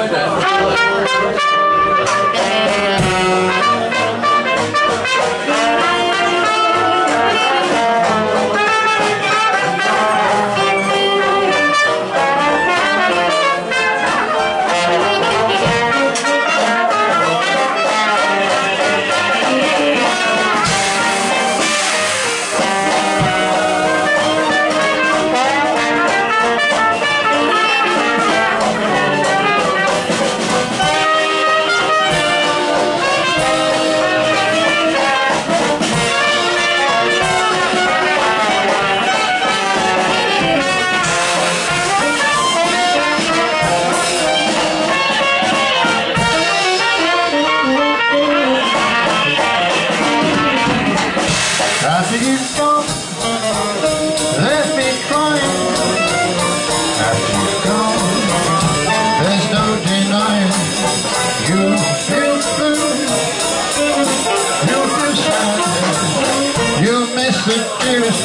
After gone, me. After you've there's no denying you feel blue. You feel sad. You miss the dearest